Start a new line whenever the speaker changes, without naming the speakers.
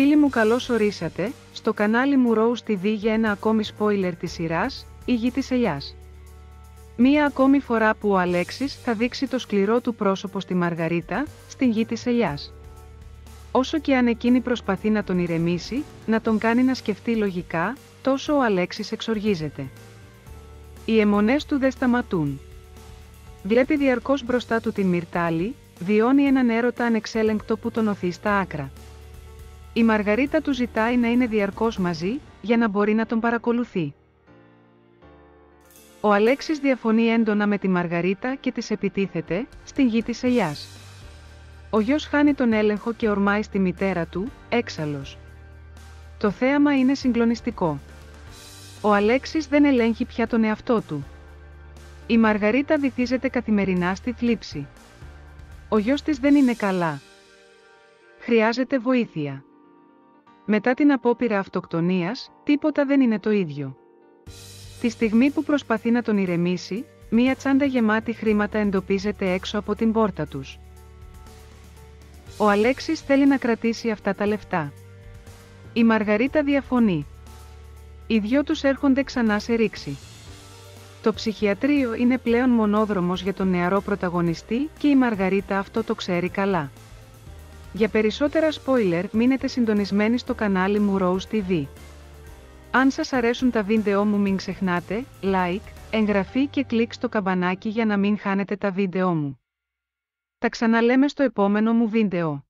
Φίλοι μου καλώς ορίσατε, στο κανάλι μου Rose TV για ένα ακόμη spoiler της σειράς, η γη της ελιάς. Μία ακόμη φορά που ο Αλέξης θα δείξει το σκληρό του πρόσωπο στη Μαργαρίτα, στην γη της ελιάς. Όσο και αν εκείνη προσπαθεί να τον ηρεμήσει, να τον κάνει να σκεφτεί λογικά, τόσο ο Αλέξης εξοργίζεται. Οι αιμονές του δεν σταματούν. Βλέπει διαρκώς μπροστά του την Μυρτάλη, βιώνει έναν έρωτα ανεξέλεγκτο που τον οθείς στα άκρα. Η Μαργαρίτα του ζητάει να είναι διαρκώς μαζί, για να μπορεί να τον παρακολουθεί. Ο Αλέξης διαφωνεί έντονα με τη Μαργαρίτα και της επιτίθεται, στην γη της ελιάς. Ο γιος χάνει τον έλεγχο και ορμάει στη μητέρα του, έξαλλος. Το θέαμα είναι συγκλονιστικό. Ο Αλέξης δεν ελέγχει πια τον εαυτό του. Η Μαργαρίτα βυθίζεται καθημερινά στη θλίψη. Ο γιος της δεν είναι καλά. Χρειάζεται βοήθεια. Μετά την απόπειρα αυτοκτονίας, τίποτα δεν είναι το ίδιο. Τη στιγμή που προσπαθεί να τον ηρεμήσει, μία τσάντα γεμάτη χρήματα εντοπίζεται έξω από την πόρτα τους. Ο Αλέξης θέλει να κρατήσει αυτά τα λεφτά. Η Μαργαρίτα διαφωνεί. Οι δυο τους έρχονται ξανά σε ρήξη. Το ψυχιατρίο είναι πλέον μονόδρομος για τον νεαρό πρωταγωνιστή και η Μαργαρίτα αυτό το ξέρει καλά. Για περισσότερα spoiler μείνετε συντονισμένοι στο κανάλι μου Rose TV. Αν σας αρέσουν τα βίντεό μου μην ξεχνάτε, like, εγγραφή και κλικ στο καμπανάκι για να μην χάνετε τα βίντεό μου. Τα ξαναλέμε στο επόμενο μου βίντεο.